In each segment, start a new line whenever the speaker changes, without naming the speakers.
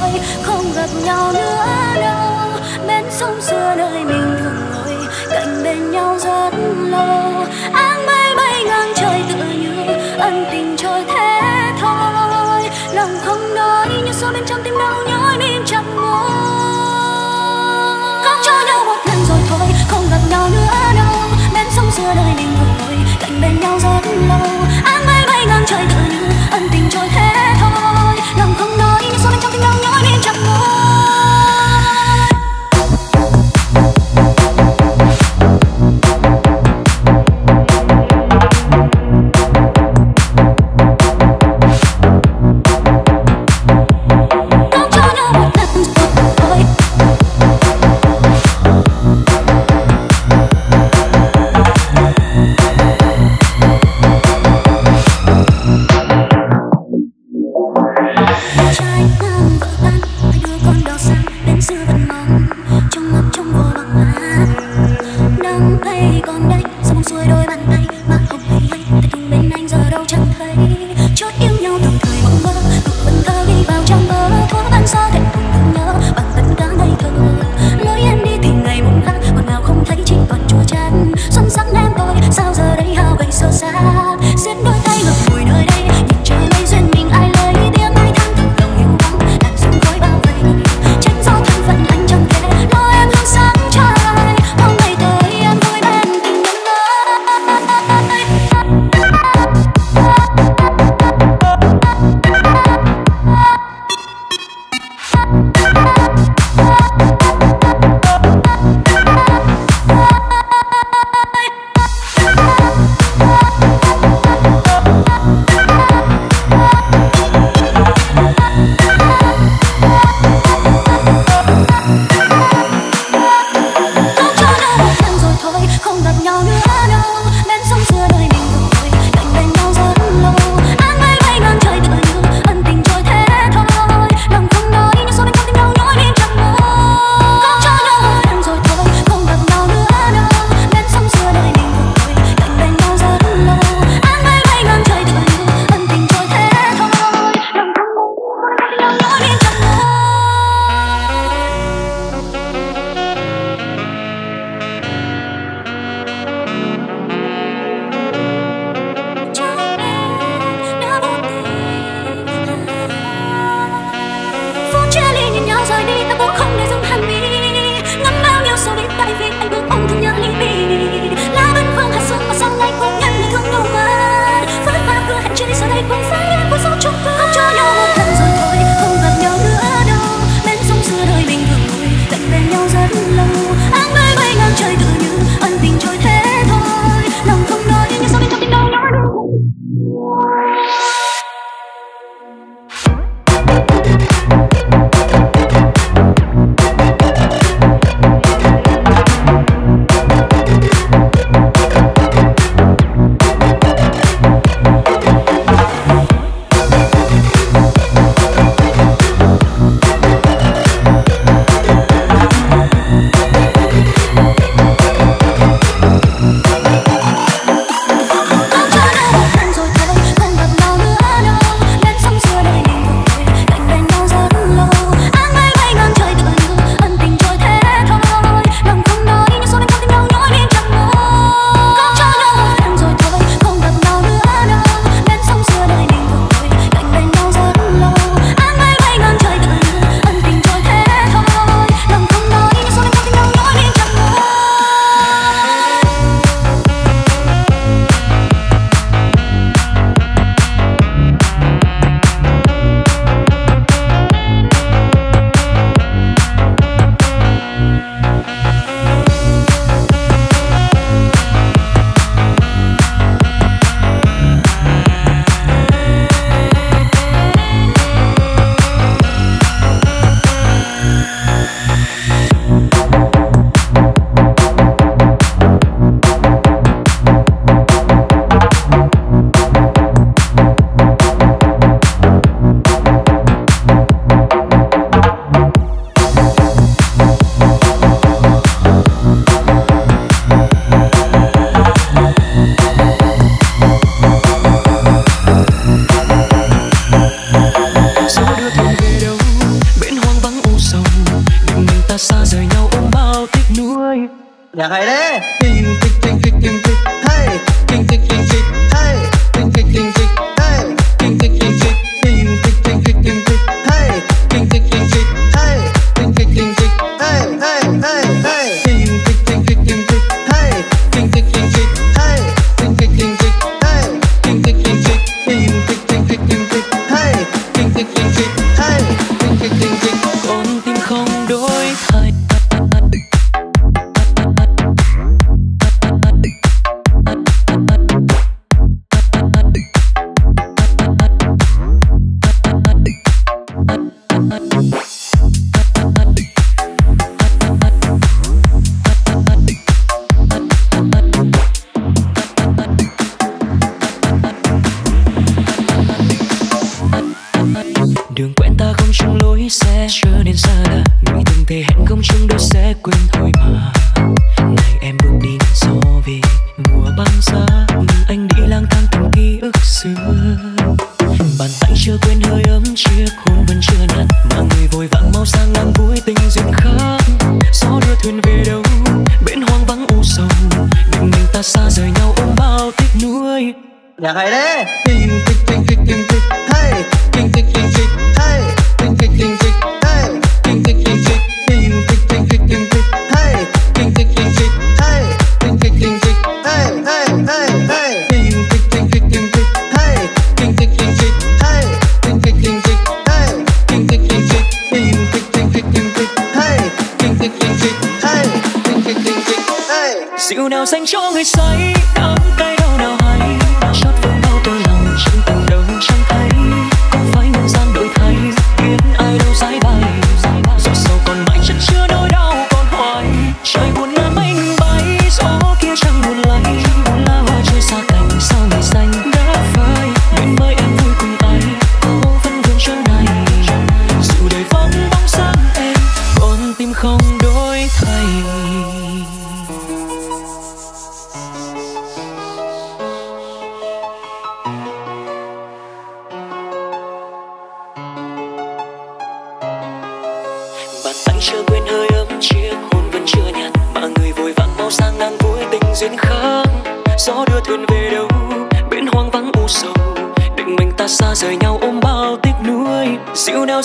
thôi, không gặp nhau nữa đâu. Bên sông xưa nơi mình thường ngồi, cạnh bên nhau rất lâu. Áng mây bay ngang trời tự như ân tình trôi thế thôi. Lòng không nói, như sâu bên trong tim đau nhói mình chẳng muốn có cho nhau một lần rồi thôi, không gặp nhau nữa đâu. Bên sông xưa nơi mình thường ngồi, cạnh bên nhau rất lâu. Áng mây bay ngang trời tự như ân tình trôi thế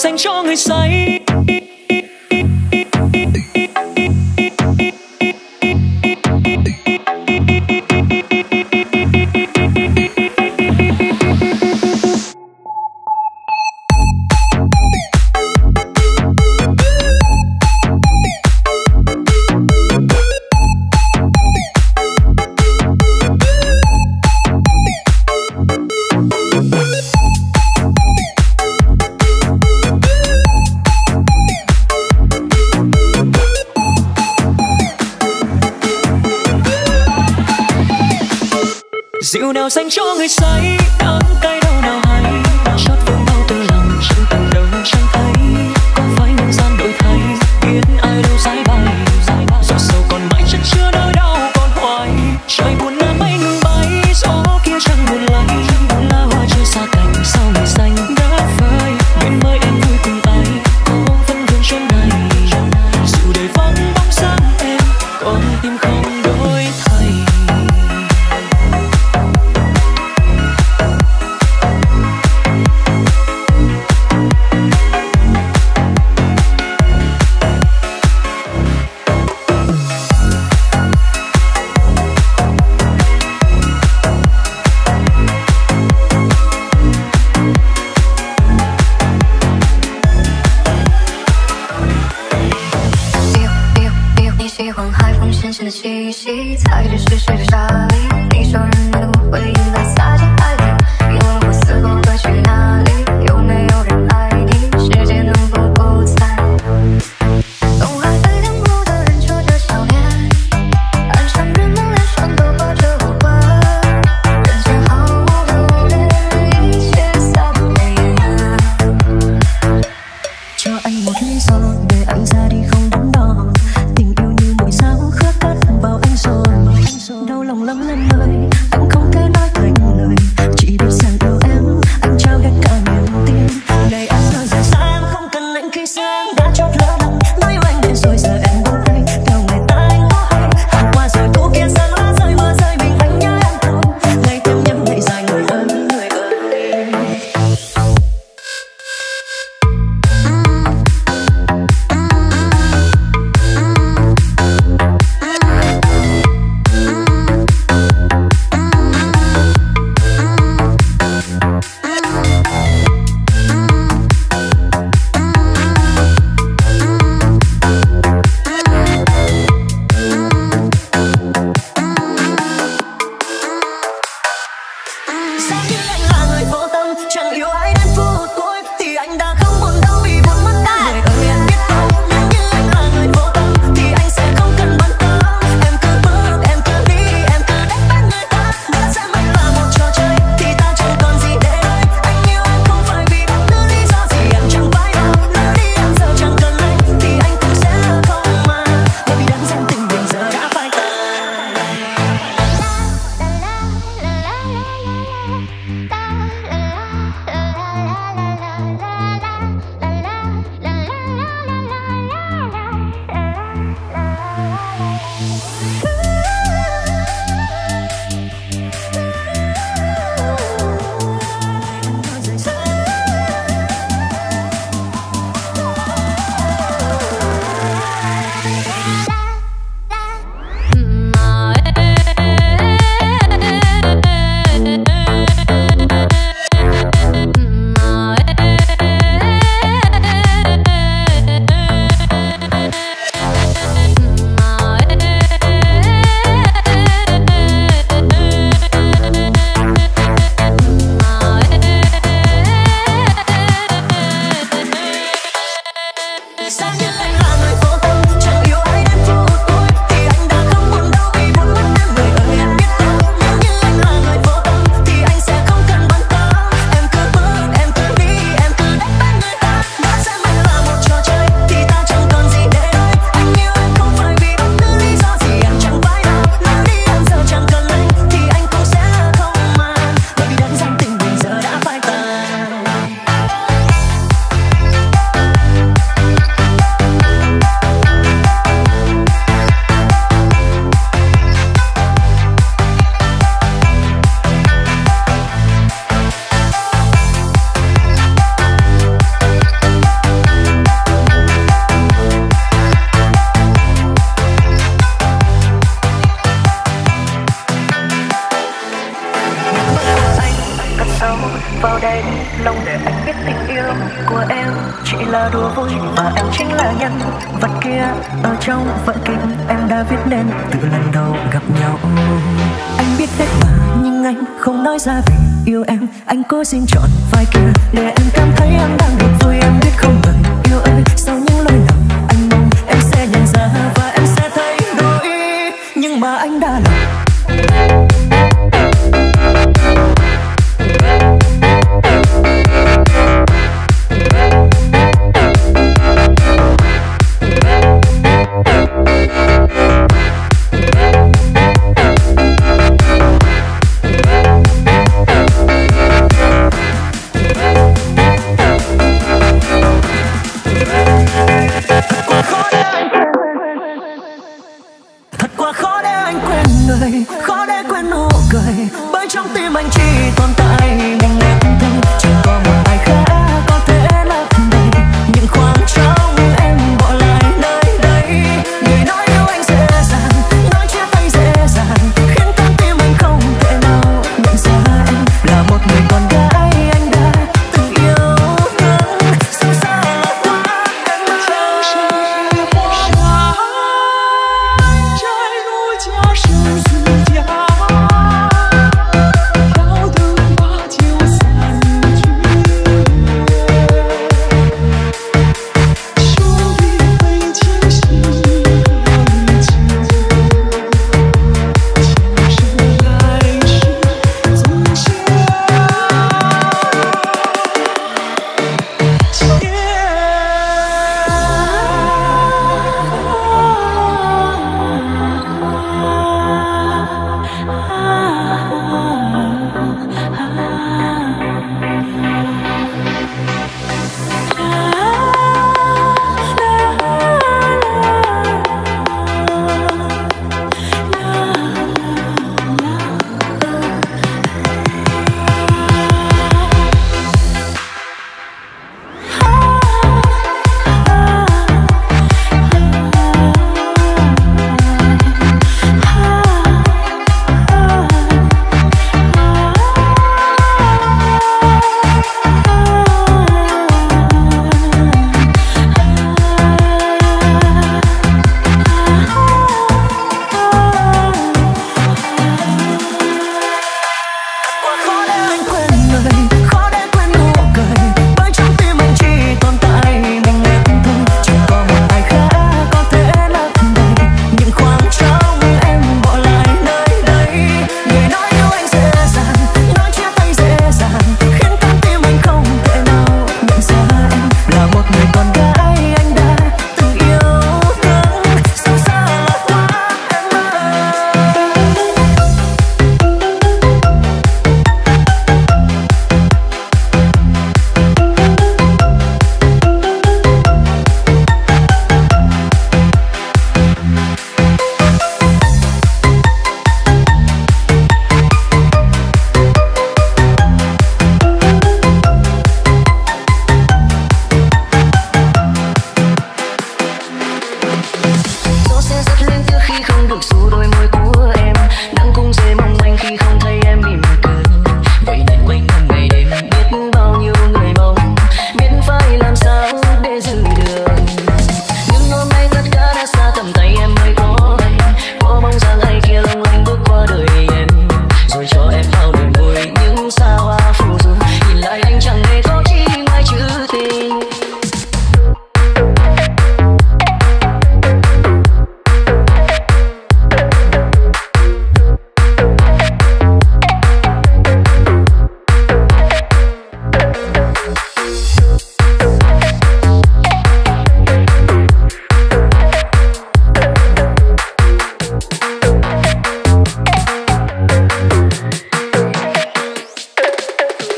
dành cho người say.
Ở trong vở kịch em đã viết nên từ lần đầu gặp nhau. Anh biết hết mà, nhưng anh không nói ra vì yêu em. Anh cố xin chọn vai kia để em cảm thấy em đang được vui, em biết không cần yêu ơi sau những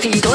vestido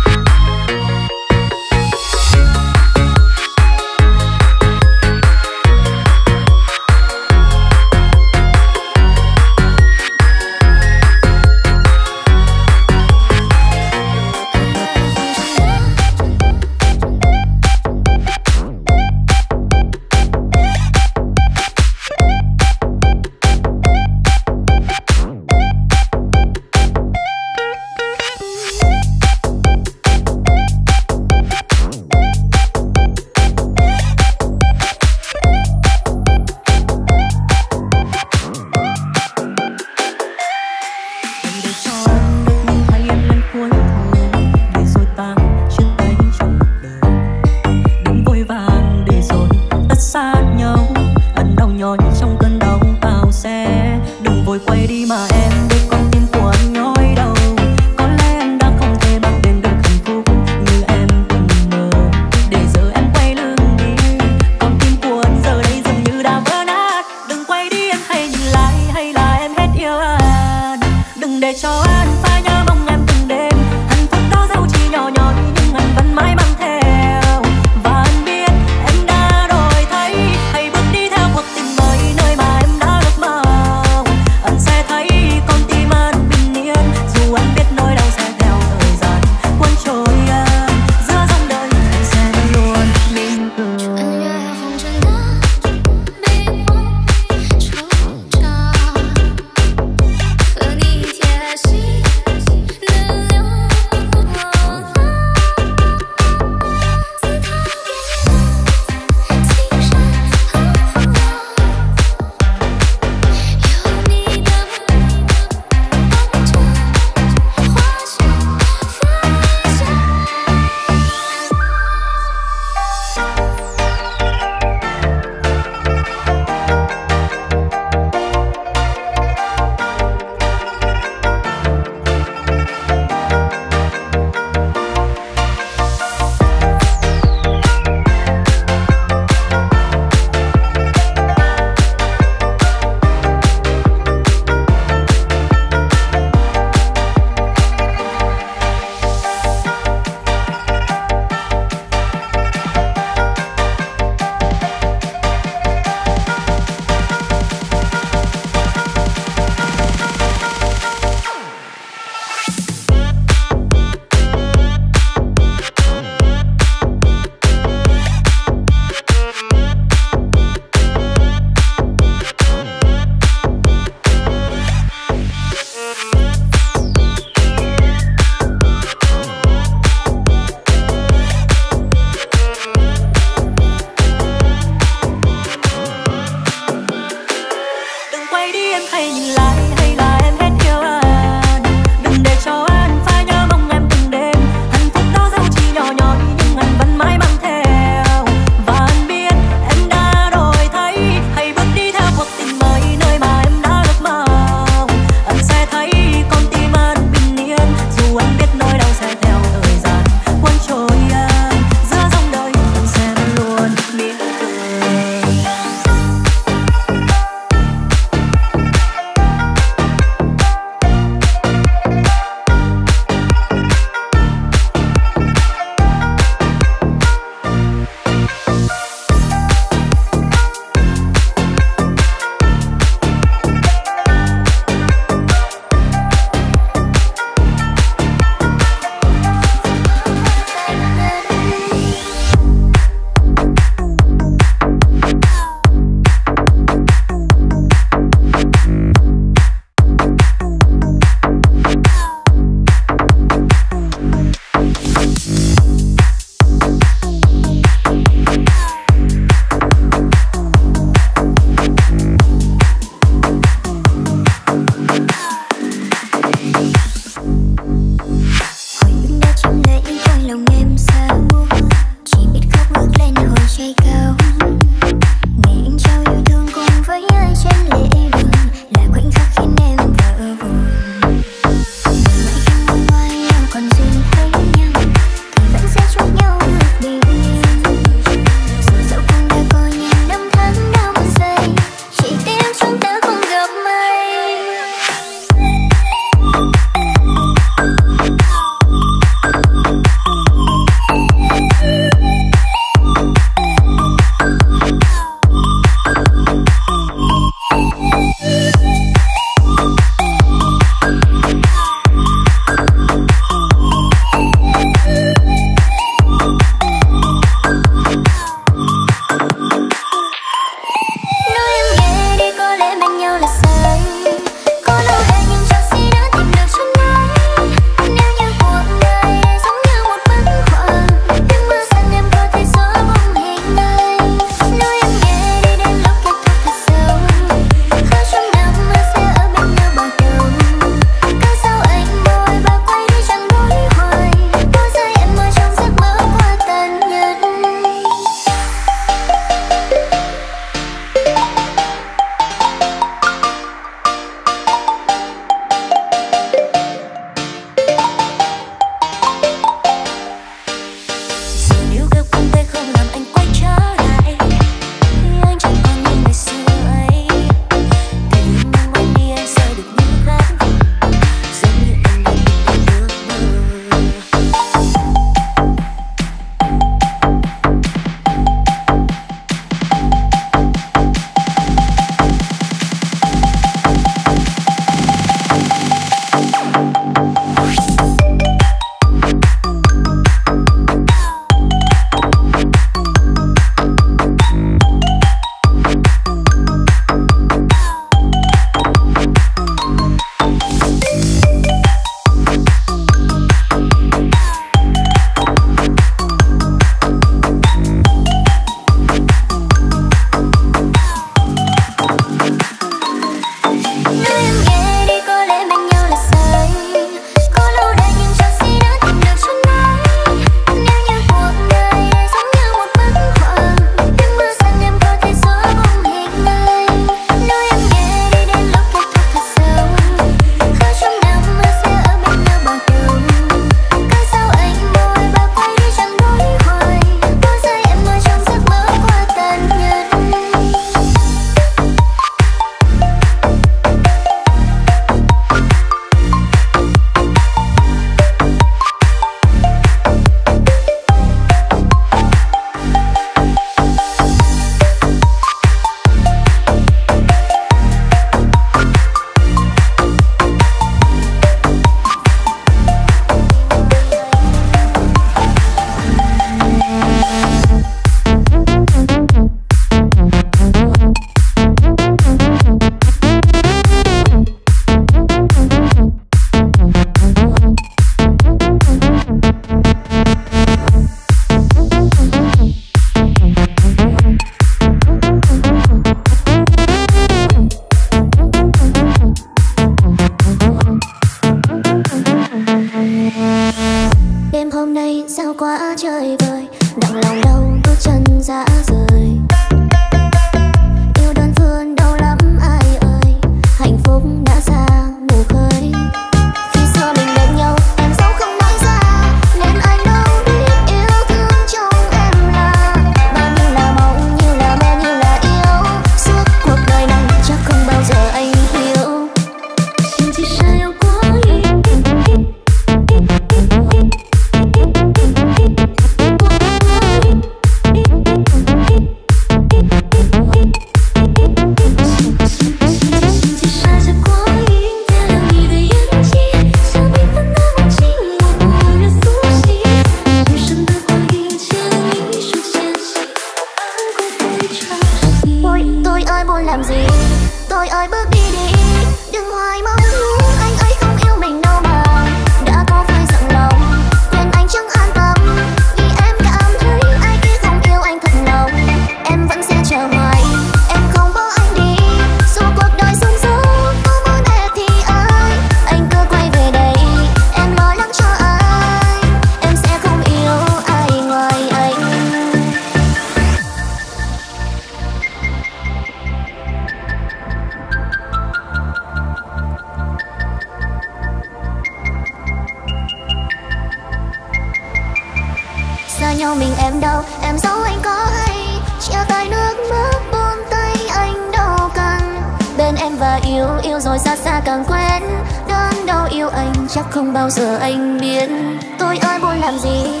yêu mình em đâu, em xấu anh có hay. Chia tay nước mắt buông tay anh đâu cần. Bên em và yêu yêu rồi xa xa càng quen. Đơn đau yêu anh chắc không bao giờ anh biết tôi ơi muốn
làm
gì?